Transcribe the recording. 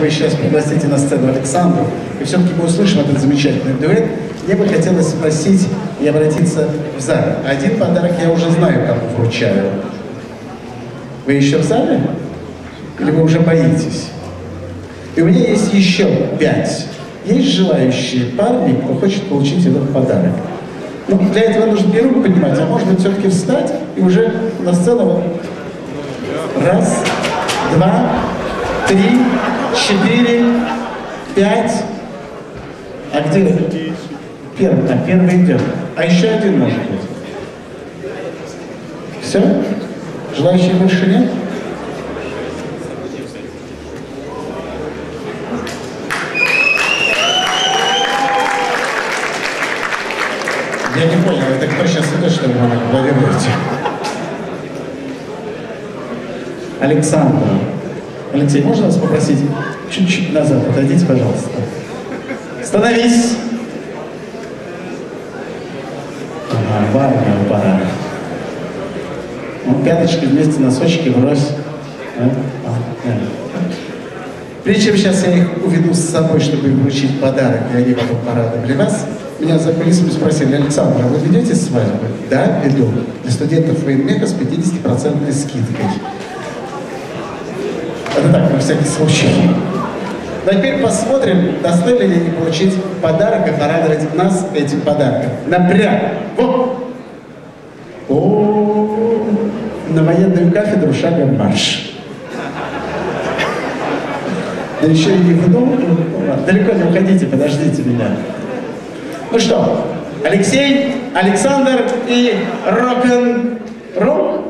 Вы сейчас пригласите на сцену Александру, и все-таки мы услышим этот замечательный дуэт. Мне бы хотелось спросить и обратиться в зал. Один подарок я уже знаю, кому вручаю. Вы еще в зале? Или вы уже боитесь? И у меня есть еще пять. Есть желающие парни, кто хочет получить этот подарок. Ну, для этого нужно не руку поднимать, а быть все-таки встать и уже на сцену раз, два, три, четыре, пять. А где первый? А первый идет. А еще один может быть. Все? Желающих больше нет? Я не понял, это кто сейчас идет, что вы аплодируете? Александр. Алексей, можно вас попросить чуть-чуть назад? Отойдите, пожалуйста. Становись! Армию пора. Ну, пяточки вместе, носочки врозь. А? А, да. Прежде сейчас я их уведу с собой, чтобы им вручить подарок, и они потом порадовали вас, меня за кулисами спросили, Александр, а вы ведете свадьбу? Да, веду. Для студентов военмеха с 50% скидкой. Это так, на всякий случай. Ну а теперь посмотрим, достойны ли они получить подарок и порадовать нас этим подарком. Напряг. Вот. О, на военную кафедру шагом марш. Да еще и дом. Далеко не уходите, подождите меня. Ну что, Алексей, Александр и рок-н-ролл.